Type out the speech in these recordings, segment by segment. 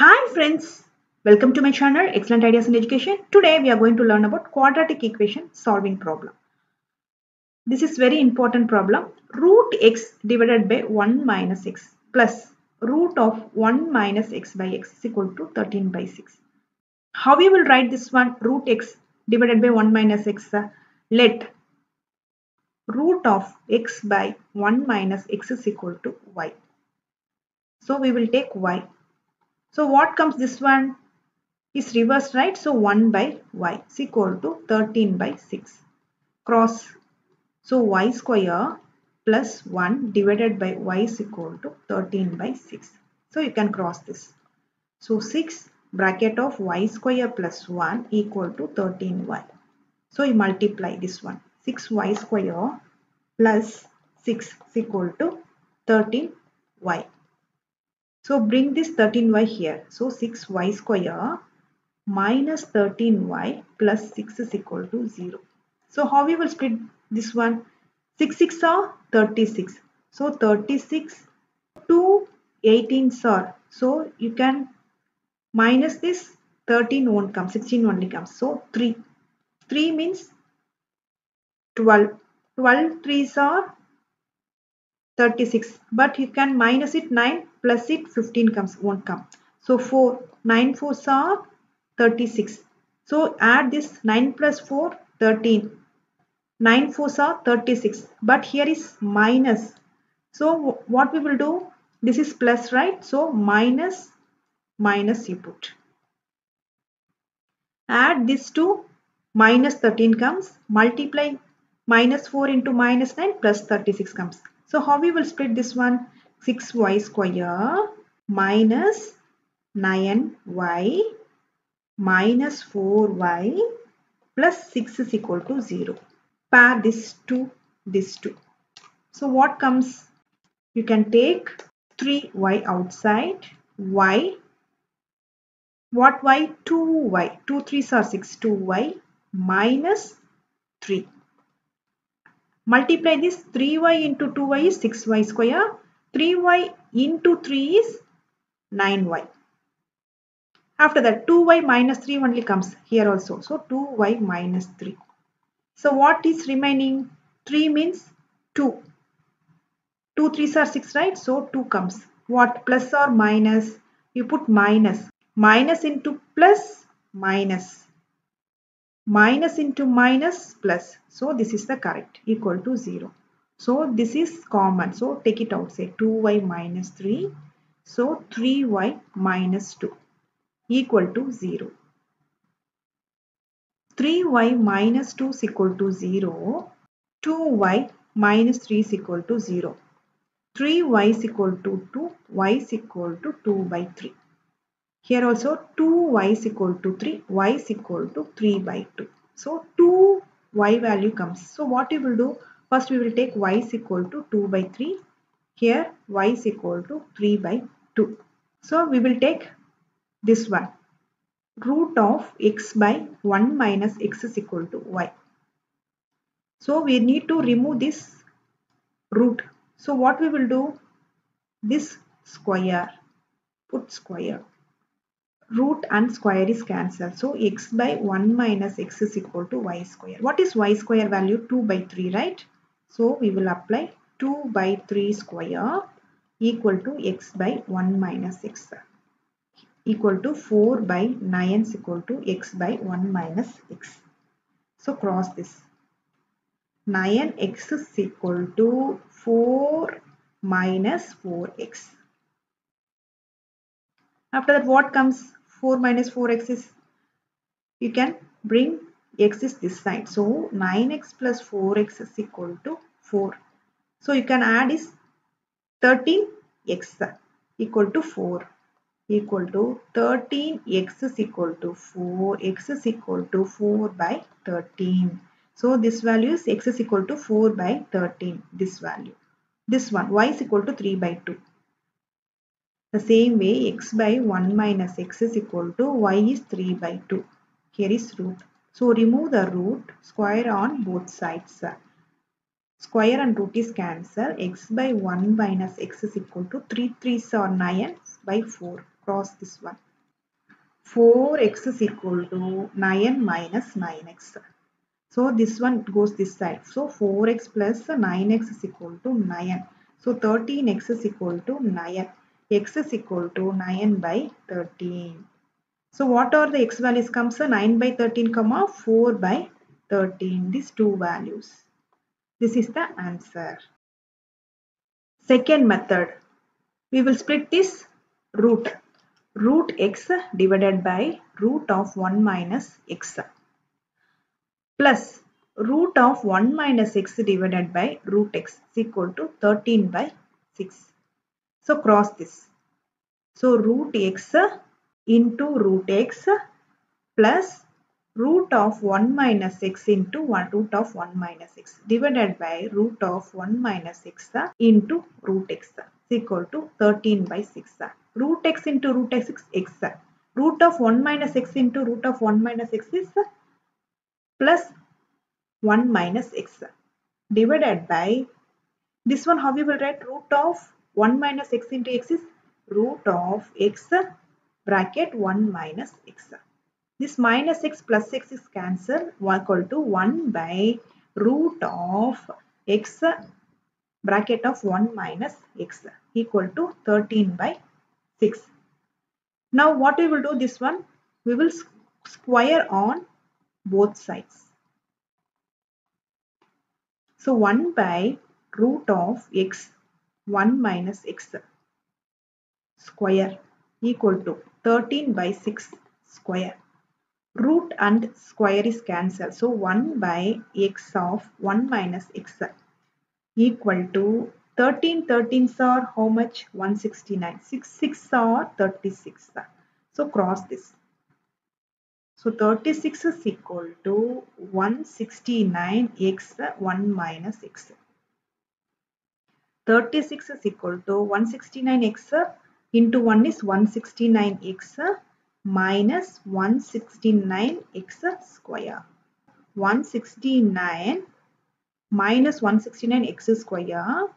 Hi friends, welcome to my channel Excellent Ideas in Education. Today we are going to learn about quadratic equation solving problem. This is very important problem. Root x divided by 1 minus x plus root of 1 minus x by x is equal to 13 by 6. How we will write this one root x divided by 1 minus x? Uh, let root of x by 1 minus x is equal to y. So we will take y so what comes this one is reversed right. So 1 by y is equal to 13 by 6. Cross. So y square plus 1 divided by y is equal to 13 by 6. So you can cross this. So 6 bracket of y square plus 1 equal to 13y. So you multiply this one. 6y square plus 6 is equal to 13y. So bring this 13y here. So 6y square minus 13y plus 6 is equal to 0. So how we will split this one? 6 6 are 36. So 36 to 18 are. So you can minus this 13 won't come. 16 only comes. So 3. 3 means 12. 12 3s are 36 but you can minus it 9 plus it 15 comes won't come. So 4 9 4s are 36 so add this 9 plus 4 13 9 4s are 36 but here is minus. So what we will do? This is plus right? So minus minus you put. Add this to minus 13 comes. Multiply minus 4 into minus 9 plus 36 comes. So how we will split this one? 6y square minus 9y minus 4y plus 6 is equal to 0. Pair this to this 2. So what comes? You can take 3y outside, y. What y? 2y. 2 3s are 6. 2y minus 3 Multiply this 3y into 2y is 6y square. 3y into 3 is 9y. After that 2y minus 3 only comes here also. So 2y minus 3. So what is remaining? 3 means 2. 2 3s are 6 right? So 2 comes. What plus or minus? You put minus. Minus into plus minus Minus into minus plus. So this is the correct equal to 0. So this is common. So take it out say 2y minus 3. So 3y minus 2 equal to 0. 3y minus 2 is equal to 0. 2y minus 3 is equal to 0. 3y is equal to 2. y is equal to 2 by 3. Here also 2y is equal to 3, y is equal to 3 by 2. So 2y value comes. So what we will do? First we will take y is equal to 2 by 3. Here y is equal to 3 by 2. So we will take this one. Root of x by 1 minus x is equal to y. So we need to remove this root. So what we will do? This square. Put square root and square is cancelled. So x by 1 minus x is equal to y square. What is y square value? 2 by 3, right? So we will apply 2 by 3 square equal to x by 1 minus x equal to 4 by 9 is equal to x by 1 minus x. So cross this. 9x is equal to 4 minus 4x. After that what comes? 4 minus 4x is you can bring x is this side. So 9x plus 4x is equal to 4 so you can add is 13x equal to 4 equal to 13x is equal to 4 x is equal to 4 by 13 so this value is x is equal to 4 by 13 this value. This one y is equal to 3 by 2 the same way x by 1 minus x is equal to y is 3 by 2. Here is root. So remove the root, square on both sides. Square and root is cancel. x by 1 minus x is equal to 3 3s or 9 by 4. Cross this one. 4x is equal to 9 minus 9x. So this one goes this side. So 4x plus 9x is equal to 9. So 13x is equal to 9. x is equal to 9 by 13. So what are the x values comes? 9 by 13 comma 4 by 13. These two values. This is the answer. Second method. We will split this root. Root x divided by root of 1 minus x plus root of 1 minus x divided by root x is equal to 13 by 6. So cross this. So root x into root x plus root of 1 minus x into 1 root of 1 minus x divided by root of 1 minus x into root x is equal to 13 by 6. Root x into root x is x. Root of 1 minus x into root of 1 minus x is plus 1 minus x divided by this one how we will write root of 1 minus x into x is root of x bracket 1 minus x. This minus x plus x is cancelled equal to 1 by root of x bracket of 1 minus x equal to 13 by 6. Now what we will do this one? We will square on both sides. So 1 by root of x 1 minus x square equal to 13 by 6 square. Root and square is cancelled. So 1 by x of 1 minus x equal to 13 13s are how much? 169 6 6 are 36 so cross this. So 36 is equal to 169x 1 minus x. 36 is equal to 169x into 1 is 169x minus 169x square 169 minus 169x square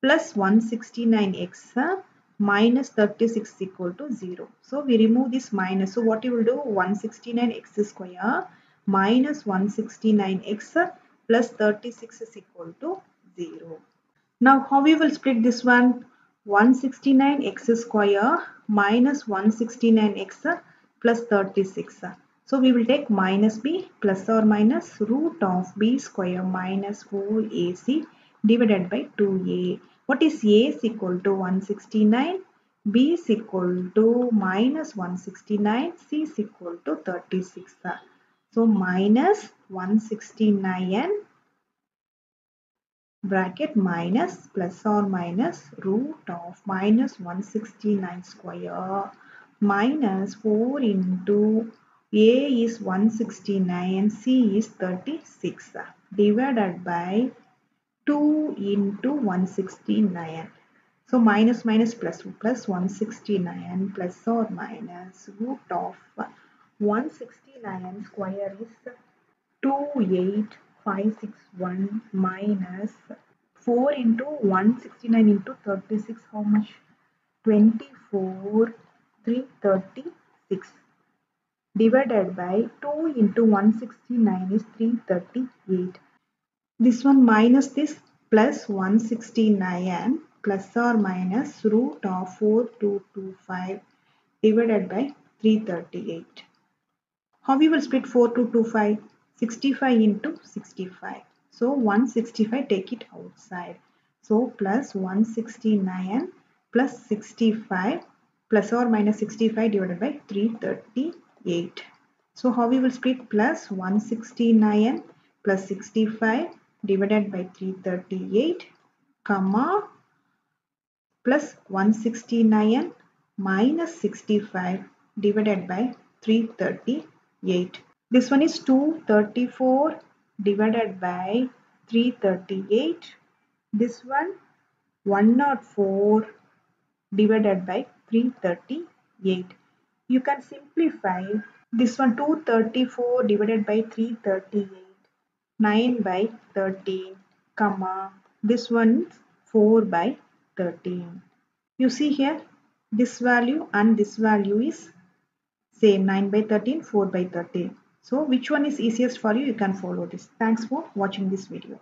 plus 169x minus 36 equal to 0. So we remove this minus. So what you will do 169x square minus 169x plus 36 is equal to 0. Now how we will split this one? 169x square minus 169x plus 36. So we will take minus b plus or minus root of b square minus 4ac divided by 2a. What is a is equal to 169, b is equal to minus 169, c is equal to 36. So minus 169 bracket minus plus or minus root of minus 169 square minus 4 into a is 169 c is 36 divided by 2 into 169 so minus minus plus plus 169 plus or minus root of 169 square is 28561 minus 4 into 169 into 36 how much? 24 336 divided by 2 into 169 is 338 this one minus this plus 169 plus or minus root of 4225 divided by 338 how we will split 4225 65 into 65 so 165 take it outside. So plus 169 plus 65 plus or minus 65 divided by 338 so how we will split? Plus 169 plus 65 divided by 338 comma plus 169 minus 65 divided by 338 this one is 234 divided by 338 this one 104 divided by 338 you can simplify. This one 234 divided by 338 9 by 13 comma. This one 4 by 13 you see here this value and this value is same 9 by 13 4 by 13 so which one is easiest for you? You can follow this. Thanks for watching this video